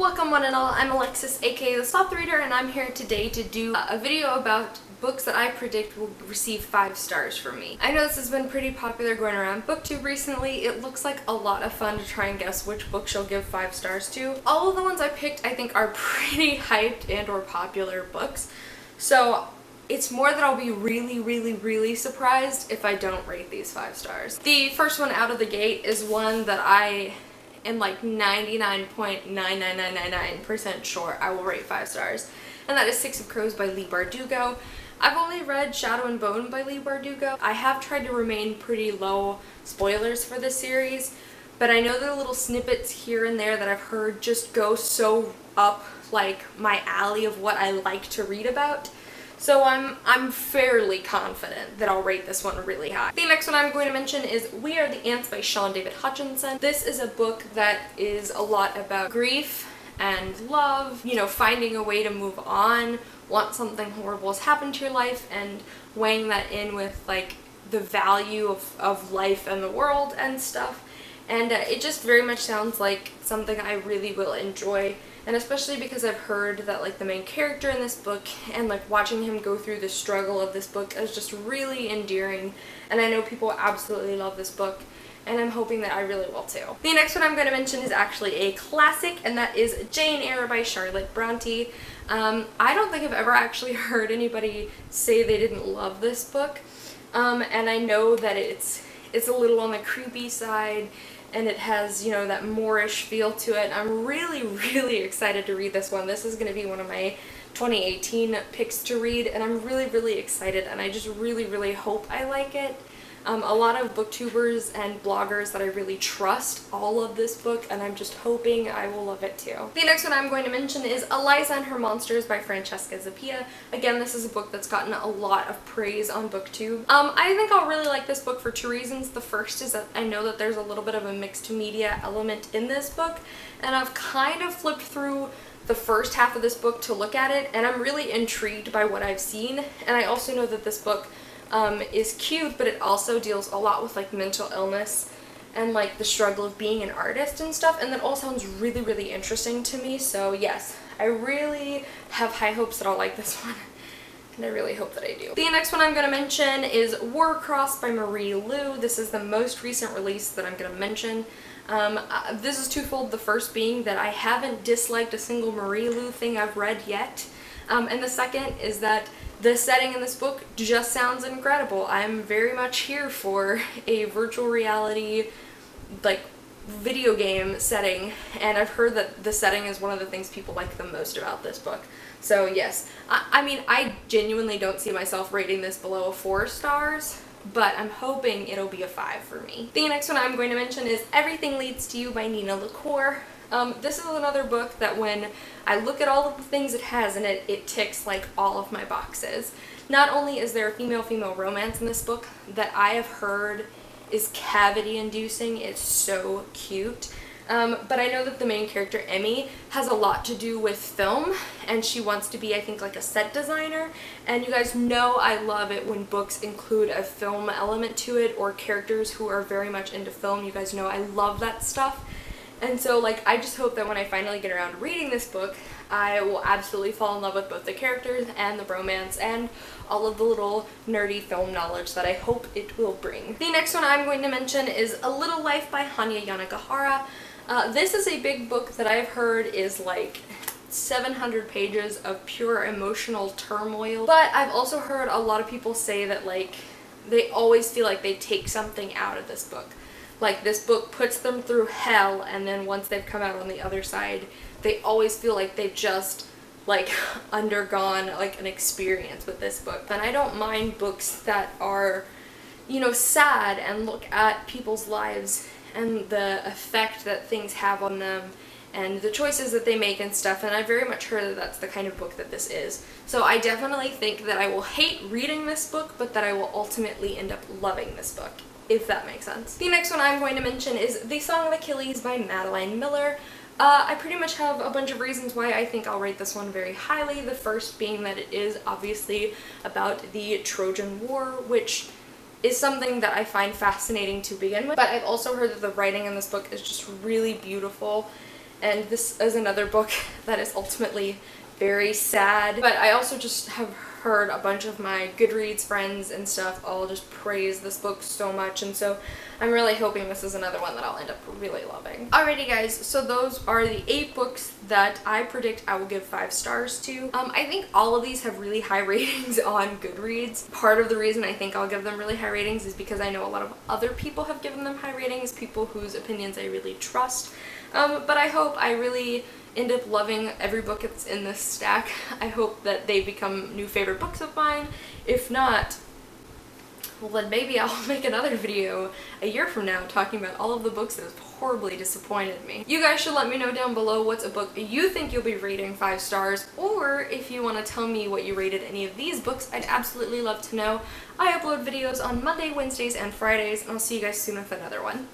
Welcome one and all, I'm Alexis aka The Sloth Reader and I'm here today to do a video about books that I predict will receive 5 stars from me. I know this has been pretty popular going around booktube recently. It looks like a lot of fun to try and guess which book she'll give 5 stars to. All of the ones I picked I think are pretty hyped and or popular books. So it's more that I'll be really, really, really surprised if I don't rate these 5 stars. The first one out of the gate is one that I am like 99.99999% sure I will rate 5 stars. And that is Six of Crows by Leigh Bardugo. I've only read Shadow and Bone by Leigh Bardugo. I have tried to remain pretty low spoilers for this series, but I know the little snippets here and there that I've heard just go so up like my alley of what I like to read about so I'm, I'm fairly confident that I'll rate this one really high. The next one I'm going to mention is We Are the Ants by Shaun David Hutchinson. This is a book that is a lot about grief and love, you know, finding a way to move on, want something horrible has happened to your life, and weighing that in with like the value of, of life and the world and stuff. And uh, it just very much sounds like something I really will enjoy and especially because I've heard that like the main character in this book and like watching him go through the struggle of this book is just really endearing and I know people absolutely love this book and I'm hoping that I really will too. The next one I'm going to mention is actually a classic and that is Jane Eyre by Charlotte Bronte. Um, I don't think I've ever actually heard anybody say they didn't love this book um, and I know that it's it's a little on the creepy side and it has, you know, that Moorish feel to it. I'm really, really excited to read this one. This is going to be one of my 2018 picks to read, and I'm really, really excited, and I just really, really hope I like it. Um, a lot of booktubers and bloggers that I really trust all of this book and I'm just hoping I will love it too. The next one I'm going to mention is Eliza and Her Monsters by Francesca Zappia. Again, this is a book that's gotten a lot of praise on booktube. Um, I think I'll really like this book for two reasons. The first is that I know that there's a little bit of a mixed media element in this book and I've kind of flipped through the first half of this book to look at it and I'm really intrigued by what I've seen and I also know that this book um, is cute, but it also deals a lot with like mental illness and like the struggle of being an artist and stuff and that all sounds really really interesting to me so yes I really have high hopes that I'll like this one and I really hope that I do. The next one I'm going to mention is Warcross by Marie Lu. This is the most recent release that I'm going to mention. Um, uh, this is twofold, the first being that I haven't disliked a single Marie Lu thing I've read yet um, and the second is that the setting in this book just sounds incredible. I'm very much here for a virtual reality, like, video game setting, and I've heard that the setting is one of the things people like the most about this book. So yes, I, I mean, I genuinely don't see myself rating this below a four stars, but I'm hoping it'll be a five for me. The next one I'm going to mention is Everything Leads to You by Nina LaCour. Um, this is another book that when I look at all of the things it has in it, it ticks like all of my boxes. Not only is there a female-female romance in this book that I have heard is cavity inducing, it's so cute. Um, but I know that the main character, Emi, has a lot to do with film, and she wants to be, I think, like a set designer. And you guys know I love it when books include a film element to it, or characters who are very much into film. You guys know I love that stuff. And so like I just hope that when I finally get around to reading this book, I will absolutely fall in love with both the characters and the romance and all of the little nerdy film knowledge that I hope it will bring. The next one I'm going to mention is A Little Life by Hanya Yanagihara. Uh, this is a big book that I've heard is like 700 pages of pure emotional turmoil. But I've also heard a lot of people say that like they always feel like they take something out of this book like this book puts them through hell and then once they've come out on the other side they always feel like they've just like undergone like an experience with this book and I don't mind books that are you know sad and look at people's lives and the effect that things have on them and the choices that they make and stuff and I very much heard that that's the kind of book that this is. So I definitely think that I will hate reading this book but that I will ultimately end up loving this book if that makes sense. The next one I'm going to mention is The Song of Achilles by Madeline Miller. Uh, I pretty much have a bunch of reasons why I think I'll rate this one very highly. The first being that it is obviously about the Trojan War, which is something that I find fascinating to begin with. But I've also heard that the writing in this book is just really beautiful and this is another book that is ultimately very sad. But I also just have heard a bunch of my Goodreads friends and stuff all just praise this book so much and so I'm really hoping this is another one that I'll end up really loving. Alrighty guys, so those are the eight books that I predict I will give five stars to. Um, I think all of these have really high ratings on Goodreads. Part of the reason I think I'll give them really high ratings is because I know a lot of other people have given them high ratings, people whose opinions I really trust. Um, but I hope I really end up loving every book that's in this stack. I hope that they become new favorite books of mine. If not, well then maybe I'll make another video a year from now talking about all of the books that have horribly disappointed me. You guys should let me know down below what's a book you think you'll be rating 5 stars, or if you want to tell me what you rated any of these books, I'd absolutely love to know. I upload videos on Monday, Wednesdays, and Fridays, and I'll see you guys soon with another one.